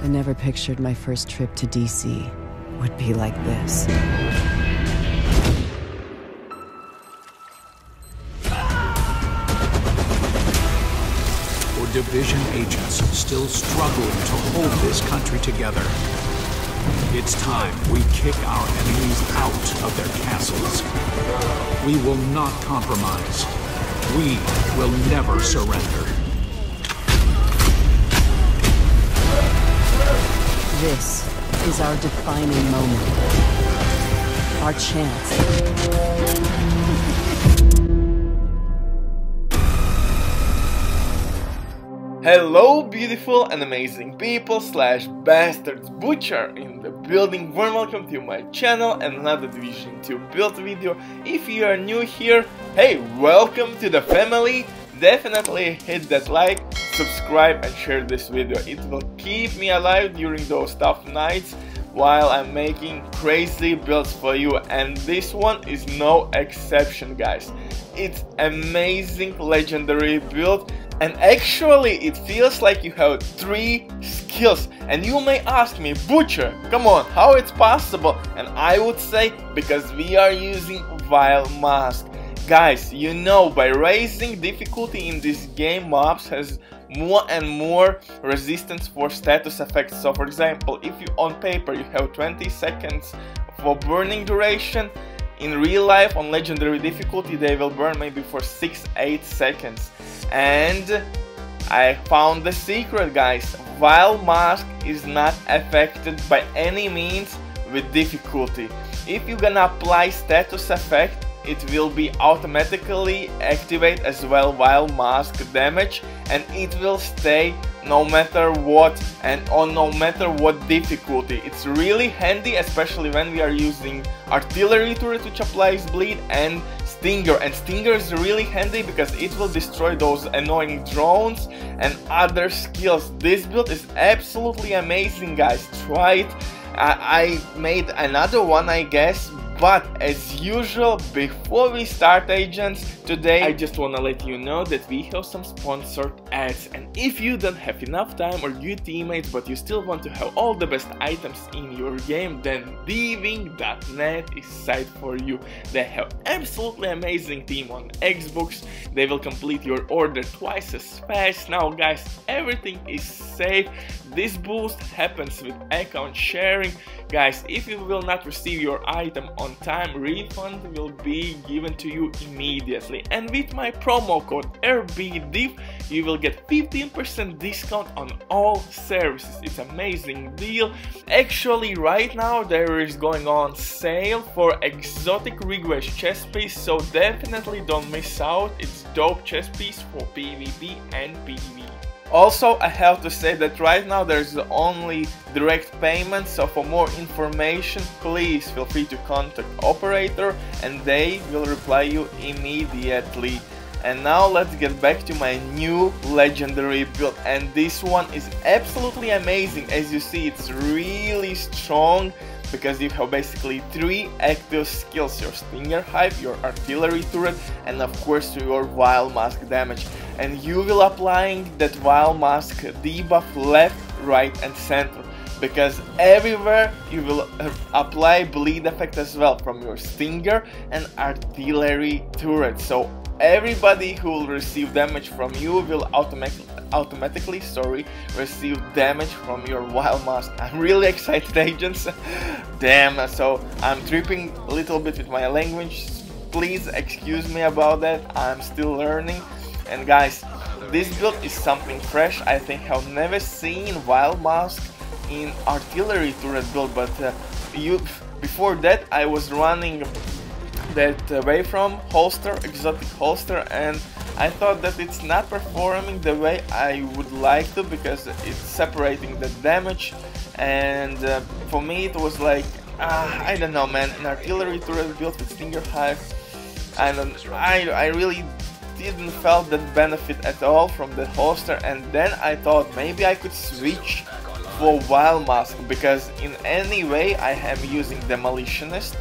I never pictured my first trip to DC would be like this. For Division agents still struggling to hold this country together. It's time we kick our enemies out of their castles. We will not compromise. We will never surrender. This is our defining moment. Our chance. Hello beautiful and amazing people slash bastards butcher in the building warm welcome to my channel and another Division 2 build video. If you are new here, hey welcome to the family. Definitely hit that like, subscribe and share this video. It will keep me alive during those tough nights while I'm making crazy builds for you. And this one is no exception guys. It's amazing legendary build. And actually it feels like you have three skills. And you may ask me butcher come on how it's possible? And I would say because we are using vile mask guys you know by raising difficulty in this game mobs has more and more resistance for status effects. So for example if you on paper you have 20 seconds for burning duration in real life on legendary difficulty they will burn maybe for 6-8 seconds. And I found the secret guys. Vile mask is not affected by any means with difficulty. If you're gonna apply status effect it will be automatically activate as well vile mask damage and it will stay no matter what and on no matter what difficulty. It's really handy especially when we are using artillery turret which applies bleed and Stinger and Stinger is really handy because it will destroy those annoying drones and other skills. This build is absolutely amazing guys, try it. I, I made another one I guess but as usual, before we start agents, today I just wanna let you know that we have some sponsored ads and if you don't have enough time or good teammates but you still want to have all the best items in your game then Dving.net is site for you. They have absolutely amazing team on Xbox, they will complete your order twice as fast. Now guys, everything is safe, this boost happens with account sharing. Guys, if you will not receive your item on time, refund will be given to you immediately. And with my promo code RBDIV, you will get 15% discount on all services. It's amazing deal. Actually, right now there is going on sale for exotic request chest piece, so definitely don't miss out. It's dope chest piece for PvP and PvE. Also, I have to say that right now there's only direct payment, so for more information, please feel free to contact operator and they will reply you immediately. And now let's get back to my new legendary build and this one is absolutely amazing as you see it's really strong because you have basically three active skills your stinger hive your artillery turret and of course your vile mask damage and you will applying that vile mask debuff left right and center. Because everywhere you will apply bleed effect as well from your stinger and artillery turret. So everybody who will receive damage from you will automatically automatically sorry receive damage from your vile mask. I'm really excited agents. Damn so i'm tripping a little bit with my language. Please excuse me about that. I'm still learning and guys this build is something fresh. I think i've never seen Vile mask in artillery turret build but uh, you before that i was running that away from holster exotic holster and I thought that it's not performing the way I would like to because it's separating the damage. And uh, for me it was like uh, I don't know man. An artillery turret build with Stinger Hive I don't I, I really didn't felt that benefit at all from the holster and then I thought maybe I could switch for Vile Mask because in any way I am using Demolitionist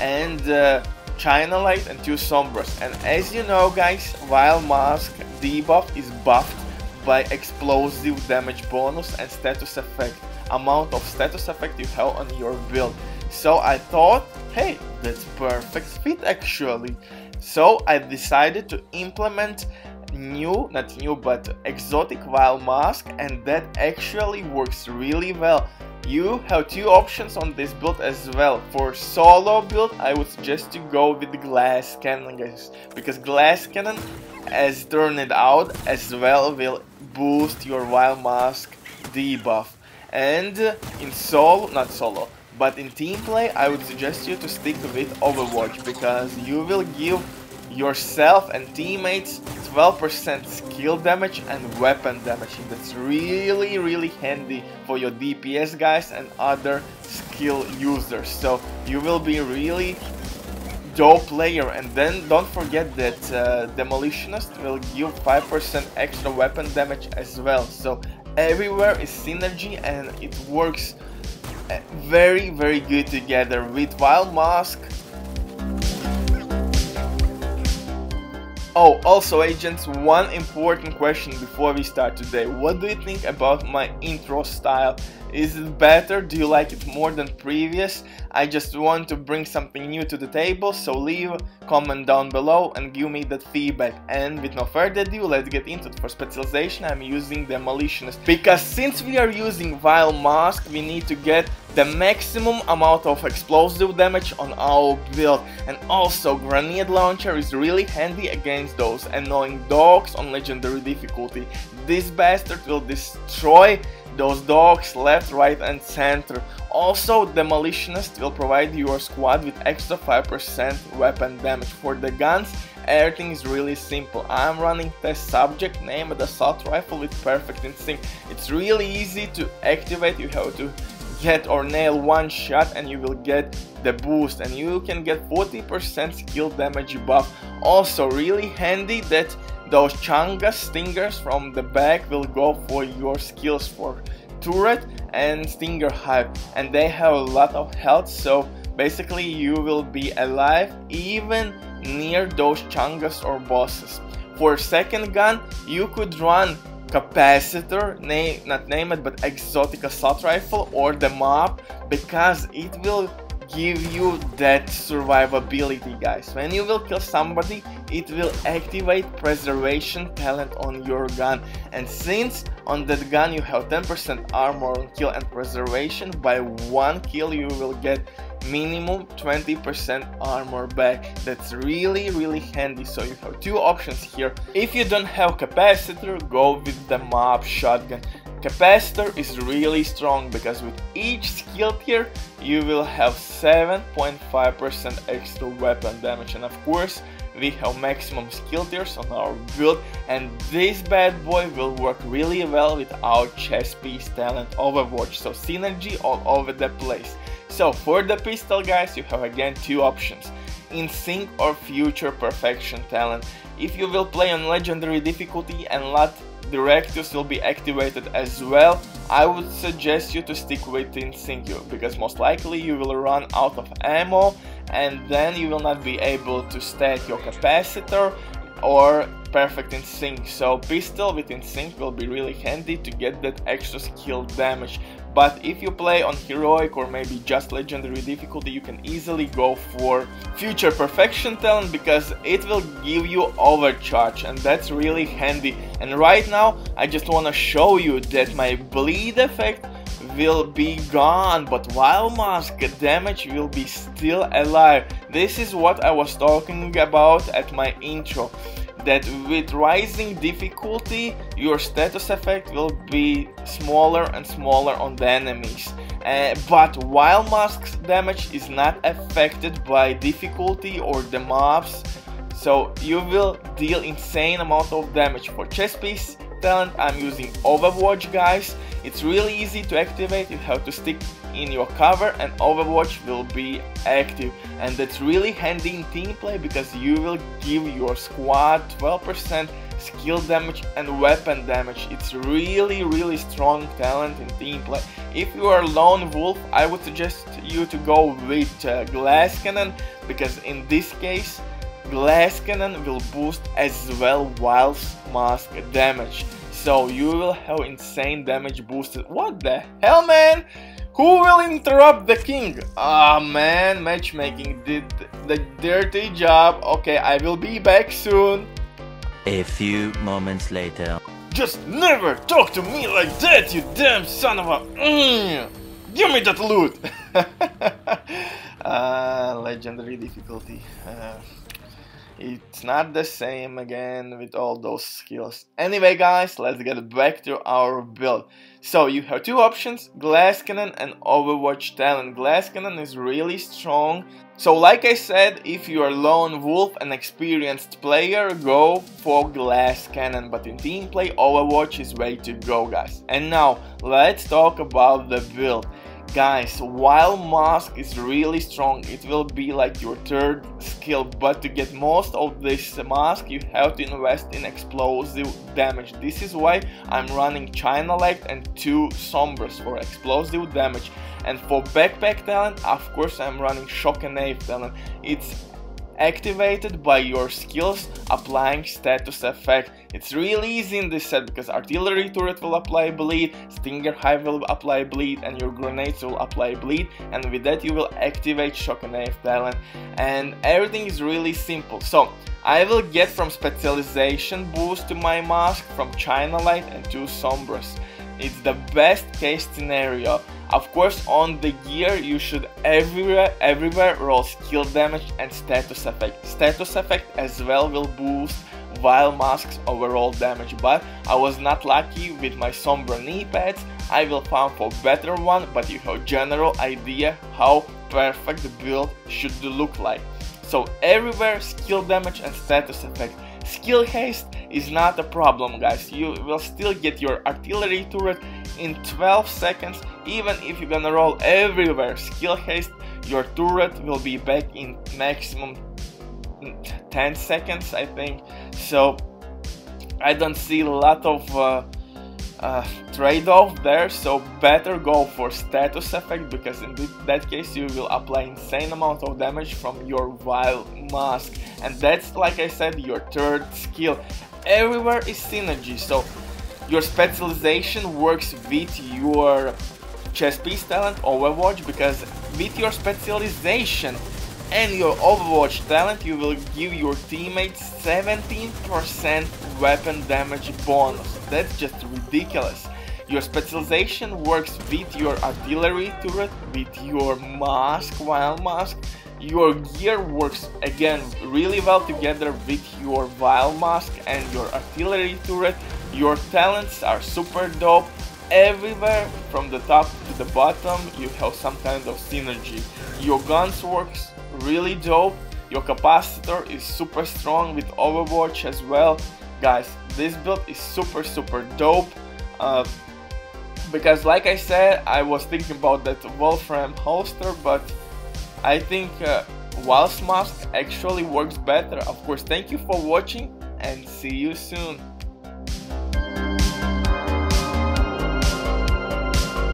and uh, China Light and two Sombras. And as you know guys, Vile Mask debuff is buffed by explosive damage bonus and status effect amount of status effect you have on your build. So I thought, hey, that's perfect fit actually. So I decided to implement new, not new, but exotic Vile Mask and that actually works really well. You have two options on this build as well. For solo build, I would suggest to go with Glass Cannon guys, because Glass Cannon, as turned out, as well will boost your Vile Mask debuff. And in solo, not solo, but in team play, I would suggest you to stick with Overwatch because you will give yourself and teammates 12% skill damage and weapon damage. That's really really handy for your DPS guys and other skill users. So you will be really dope player and then don't forget that uh, Demolitionist will give 5% extra weapon damage as well. So everywhere is synergy and it works very very good together with Vile Mask Oh, also agents, one important question before we start today. What do you think about my intro style? Is it better? Do you like it more than previous? I just want to bring something new to the table, so leave comment down below and give me that feedback. And with no further ado, let's get into it. For specialization, I'm using Demolitionist. Because since we are using Vile Mask, we need to get the maximum amount of explosive damage on our build. And also, Grenade Launcher is really handy against those annoying dogs on Legendary difficulty. This bastard will destroy those dogs left, right and center. Also, Demolitionist will provide your squad with extra 5% weapon damage. For the guns, everything is really simple. I'm running test subject named assault rifle with perfect instinct. It's really easy to activate, you have to get or nail one shot and you will get the boost and you can get 40% skill damage buff. Also really handy that those Chang'e stingers from the back will go for your skills for turret and stinger hive and they have a lot of health so basically you will be alive even near those changas or bosses. For second gun you could run capacitor, name, not name it but exotic assault rifle or the mob because it will give you that survivability guys. When you will kill somebody, it will activate preservation talent on your gun. And since on that gun you have 10% armor on kill and preservation, by one kill you will get minimum 20% armor back. That's really really handy so you have two options here. If you don't have capacitor go with the mob shotgun. Capacitor is really strong because with each skill tier you will have 7.5% extra weapon damage and of course we have maximum skill tiers on our build and this bad boy will work really well with our chest piece talent overwatch so synergy all over the place. So for the pistol guys you have again two options in sync or future perfection talent. If you will play on legendary difficulty and lot directives will be activated as well, I would suggest you to stick with Insyncure because most likely you will run out of ammo and then you will not be able to stack your capacitor or perfect in sync so pistol with in sync will be really handy to get that extra skill damage but if you play on heroic or maybe just legendary difficulty you can easily go for future perfection talent because it will give you overcharge and that's really handy. And right now I just wanna show you that my bleed effect will be gone but Vile Mask damage will be still alive. This is what I was talking about at my intro that with rising difficulty your status effect will be smaller and smaller on the enemies. Uh, but Vile Mask's damage is not affected by difficulty or the mobs so you will deal insane amount of damage. For chest piece talent I'm using Overwatch guys. It's really easy to activate. You have to stick in your cover and Overwatch will be active and that's really handy in team play because you will give your squad 12% skill damage and weapon damage. It's really really strong talent in team play. If you are lone wolf I would suggest you to go with uh, glass cannon because in this case glass cannon will boost as well whilst mask damage. so you will have insane damage boosted. What the hell, man? Who will interrupt the king? Ah, oh, man, matchmaking did the dirty job. Okay, I will be back soon. A few moments later. Just never talk to me like that, you damn son of a... Mm. Give me that loot! uh, legendary difficulty. Uh, it's not the same again with all those skills. Anyway guys, let's get back to our build. So you have two options, Glass Cannon and Overwatch Talent. Glass Cannon is really strong. So like I said, if you are lone wolf and experienced player, go for Glass Cannon. But in team play, Overwatch is way to go guys. And now, let's talk about the build. Guys, Vile Mask is really strong, it will be like your third skill, but to get most of this Mask, you have to invest in explosive damage. This is why I'm running China Light and two Sombras for explosive damage. And for backpack talent, of course I'm running Shock and Awe talent. It's activated by your skills applying status effect. It's really easy in this set because artillery turret will apply bleed, stinger hive will apply bleed and your grenades will apply bleed and with that you will activate shock and Awe talent and everything is really simple. So I will get from specialization boost to my mask from China Light and two Sombras. It's the best case scenario. Of course on the gear you should everywhere everywhere roll skill damage and status effect. Status effect as well will boost Vile Mask's overall damage but I was not lucky with my Sombra knee pads. I will find for better one but you have general idea how perfect the build should look like. So everywhere skill damage and status effect. Skill haste is not a problem guys, you will still get your artillery turret in 12 seconds. Even if you're gonna roll everywhere skill haste your turret will be back in maximum 10 seconds I think. So I don't see a lot of uh, uh, trade-off there. So better go for status effect because in that case you will apply insane amount of damage from your vile mask. And that's like I said your third skill everywhere is synergy. So your specialization works with your chess piece talent overwatch because with your specialization and your overwatch talent you will give your teammates 17% weapon damage bonus. That's just ridiculous. Your specialization works with your artillery turret with your mask vile mask your gear works again really well together with your vile mask and your artillery turret. Your talents are super dope. Everywhere from the top to the bottom you have some kind of synergy. Your guns works really dope. Your capacitor is super strong with overwatch as well. Guys this build is super super dope. Uh, because like I said I was thinking about that Waveform holster but I think uh, Mask actually works better. Of course, thank you for watching and see you soon.